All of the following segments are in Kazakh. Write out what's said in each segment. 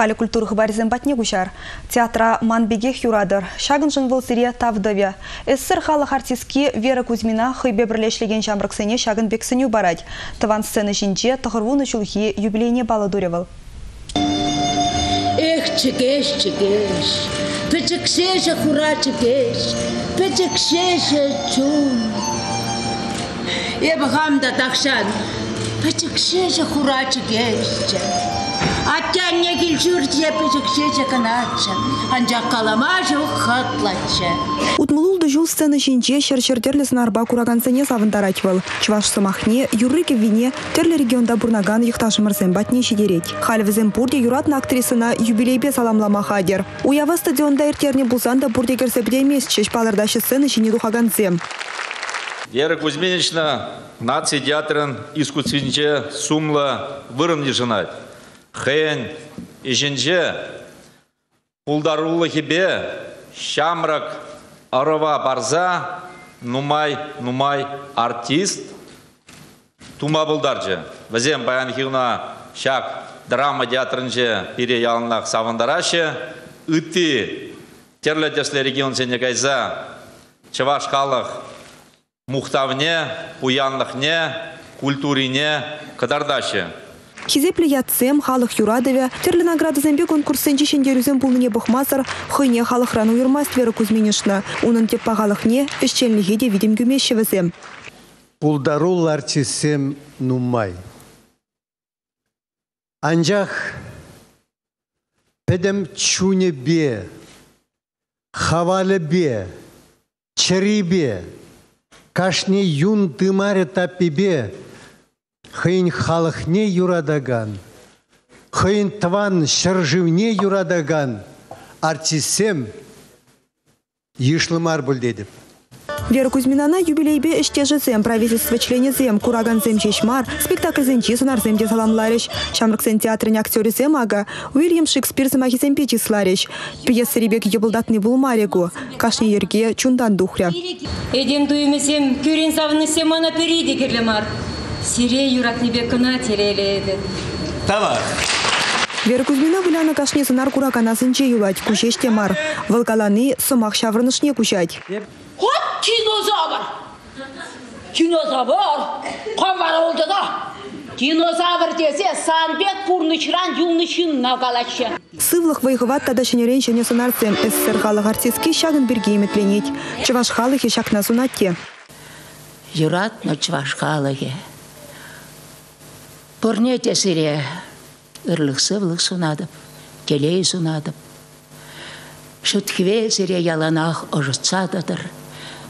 Халі культур хабаризен батне кушар. Театра Манбегех юрадыр. Шагын жын сире тавдыве. Эссір халық артистки Вера Кузьмина хыйбе бірлешлеген жамрықсене шагын бексіню барад. Тыван сцены жинче тұғырвуны чулхи юбилейне балы дуревал. Эх, чекеш, чекеш, печекшеша хура чекеш, печекшеша чун. Ебхамда такшан, печекшеша хура чекеш. Аттан не килчурче печекшеша канатша, анжа каламаша хатлача. Утмулулды жул сцены жинче шершердерлі сынарба кураганцыне савындарать был. Чваш сымахне, юррыке вине, терлі регионда бурнаган юхташымырсен батне шидереть. Хальвізен бурде юратна актрисына юбилейбе саламлама хадер. Уява стадионда эртерне булсан да бурде керсепде месчеш палырдашы сцены жине духаганцем. Вера Кузьминична наци театрын искусственче сумла вырын жынать. Хен, иженже, пулдарулы хебе, шамрак, арова барза, нумай, нумай, артист, тума булдаржы. Візем баян хивна шак драма театрынже пире ялынақ савындарашы, үтті терлі теслі регион сене кайза, чываш халық мухтавне, уянлықне, культурине кадардашы. Хизеплі ятсем халық юрадове, терлі награды зембе конкурсенче шендерюзем бұлныне бұхмазыр, хыйне халық рану юрмаст Вера Кузьминишна. Унын теп пағалықне, ішченліге де видим гүмешевізем. Пулдарул артисем нумай. Анжақ педем чуне бе, хавалы бе, чери бе, кашне юн дымаре тапибе, хыйн халықне юрадаган, хыйн тван шыржывне юрадаган, артисем ишлымар бүлдедіп. Вера Кузьминана юбилейбе іштежізем правительство членезем кураганзем чешмар, спектакль зенчи сунарземде саламларыш. Шамрыксен театрын актерізем ага, Уильям Шекспир замахизем печисларыш. Пьеса ребек ебылдатны булмарегу, кашни ерге чундан духря. Эдем дуймесем, күрен савынысем ана перейде керлемар. Сире юратнебе кына тереледі. Тава. Вера Кузьмина выляна кашни сунар кураканасынче юлать, кушеш темар. Волкаланы сымақ шаврынышне кушать. Kavar oldu da. Dinozavr dese sanbek purnışran yulnışın nagalaşı. Сывлых вайхыват тада шенерен шене сунарцем СССР халық артистки шагын бірге еметленет. Чываш халығы шакна сунатте. Юрат ночваш халығы. Пұрнете сире ырлық сывлық сунадып, келей сунадып. Шүткве сире яланах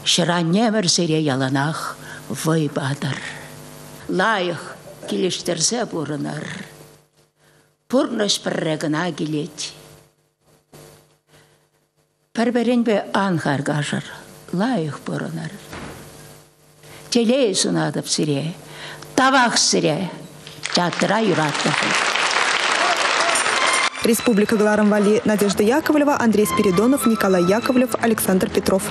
ожытсададыр. Шыраннемір сире яланах вайбадыр. Лайық келештерсе бұрыныр. Пұрныш біррегіна келет. Пәрберін бе анғар ғажыр. Лайық бұрыныр. Телей сунадып сире. Тавақ сире. Театра юратты. Республика Гларом Вали Надежда Яковлева, Андрей Спиридонов, Николай Яковлев, Александр Петров.